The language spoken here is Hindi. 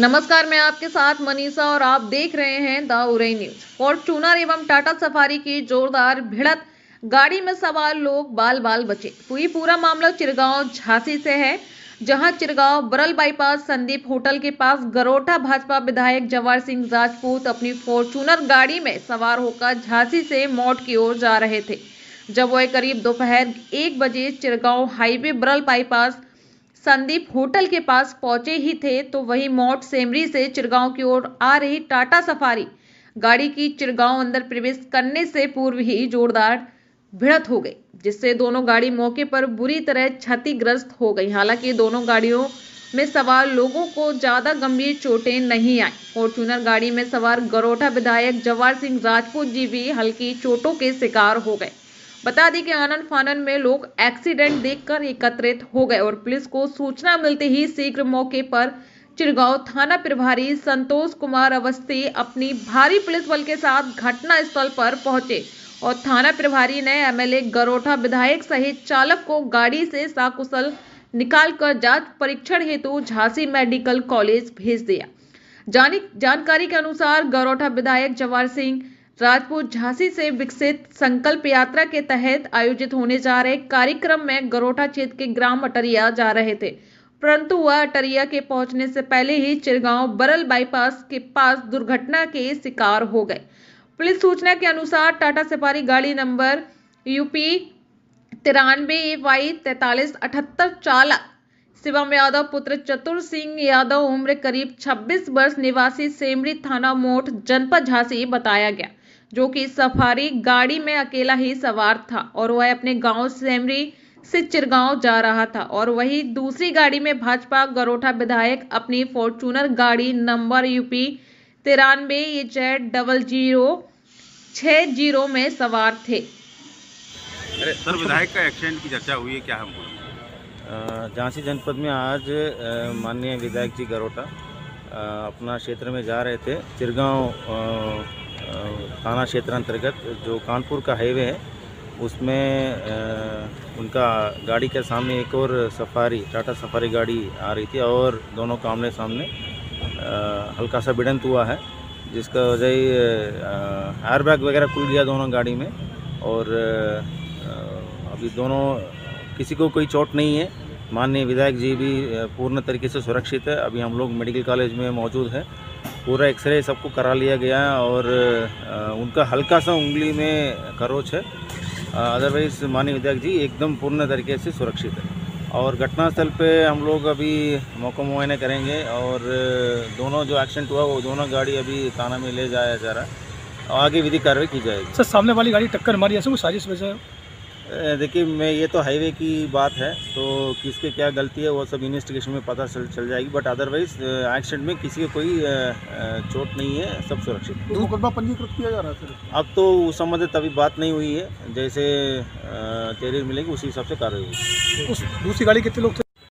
नमस्कार, मैं आपके साथ मनीषा और आप देख रहे हैं द उरई न्यूज़। फॉर्चूनर एवं टाटा सफारी की जोरदार भिड़त। गाड़ी में सवार लोग बाल बाल बचे पूरी पूरा मामला चिरगांव झांसी से है, जहाँ चिरगांव बरल बाईपास संदीप होटल के पास गरोठा भाजपा विधायक जवाहर सिंह राजपूत अपनी फॉर्चूनर गाड़ी में सवार होकर झांसी से मौट की ओर जा रहे थे। जब वह करीब दोपहर एक बजे चिरगांव हाईवे बरल बाईपास संदीप होटल के पास पहुँचे ही थे तो वही मौट सेमरी से चिरगांव की ओर आ रही टाटा सफारी। गाड़ी की चिरगांव अंदर प्रवेश करने से पूर्व ही जोरदार भिड़त हो गई, जिससे दोनों गाड़ी मौके पर बुरी तरह क्षतिग्रस्त हो गई। हालाँकि दोनों गाड़ियों में सवार लोगों को ज़्यादा गंभीर चोटें नहीं आई। फॉर्चूनर गाड़ी में सवार गरोठा विधायक जवाहर सिंह राजपूत जी भी हल्की चोटों के शिकार हो गए। बता दें कि आनंद फानन में लोग एक्सीडेंट देखकर एकत्रित हो गए और पुलिस को सूचना मिलते ही शीघ्र मौके पर चिरगांव थाना प्रभारी संतोष कुमार अवस्थी अपनी भारी पुलिस बल के साथ घटना स्थल पर पहुँचे और थाना प्रभारी ने एमएलए गरोठा विधायक सहित चालक को गाड़ी से साकुशल निकालकर जाँच परीक्षण हेतु झांसी मेडिकल कॉलेज भेज दिया। जानी जानकारी के अनुसार गरोठा विधायक जवाहर सिंह राजपूत झांसी से विकसित संकल्प यात्रा के तहत आयोजित होने जा रहे कार्यक्रम में गरोठा क्षेत्र के ग्राम अटरिया जा रहे थे। परंतु वह अटरिया के पहुँचने से पहले ही चिरगांव बरल बाईपास के पास दुर्घटना के शिकार हो गए। पुलिस सूचना के अनुसार टाटा सफारी गाड़ी नंबर यूपी तिरानवे वाई तैतालीस अठहत्तर चालक शिवम यादव, पुत्र चतुर सिंह यादव, उम्र करीब 26 वर्ष, निवासी सेमरी थाना मोठ, जनपद झांसी बताया गया। जो कि सफारी गाड़ी में अकेला ही सवार था और वह अपने गाँव सेमरी से चिरगांव जा रहा था और वही दूसरी गाड़ी में भाजपा गरोठा विधायक अपनी फॉर्चूनर गाड़ी नंबर यूपी तिरानवे जेड डबल ज़ीरो छः ज़ीरो में सवार थे। अरे सर विधायक का एक्सीडेंट की चर्चा हुई है क्या हम झांसी जनपद में आज माननीय विधायक जी गरोटा अपना क्षेत्र में जा रहे थे चिरगांव थाना क्षेत्र अंतर्गत जो कानपुर का हाईवे है, उसमें उनका गाड़ी के सामने एक और सफारी, टाटा सफारी गाड़ी आ रही थी और दोनों का आमने सामने हल्का सा भिड़ंत हुआ है, जिसका वजह एयर बैग वगैरह खुल गया दोनों गाड़ी में और अभी दोनों, किसी को कोई चोट नहीं है। माननीय विधायक जी भी पूर्ण तरीके से सुरक्षित है। अभी हम लोग मेडिकल कॉलेज में मौजूद हैं। पूरा एक्सरे सबको करा लिया गया है और उनका हल्का सा उंगली में खरोच है। अदरवाइज़ माननीय विधायक जी एकदम पूर्ण तरीके से सुरक्षित है। और घटनास्थल पे हम लोग अभी मौका मुआयना करेंगे और दोनों जो एक्सीडेंट हुआ वो दोनों गाड़ी अभी थाना में ले जाया जा रहा है। आगे विधि कार्रवाई की जाएगी। सर, सामने वाली गाड़ी टक्कर मारी ऐसे कोई साजिश वजह देखिए मैं ये तो हाईवे की बात है तो किसके क्या गलती है वो सब इन्वेस्टिगेशन में पता चल चल जाएगी बट अदरवाइज़ एक्सीडेंट में किसी को कोई चोट नहीं है सब सुरक्षित। तो मुकदमा पंजीकृत किया जा रहा है सर? अब तो उस संबंधित अभी बात नहीं हुई है जैसे तहरीर मिलेगी उसी हिसाब से कार्रवाई होगी। उस दूसरी गाड़ी कितने लोग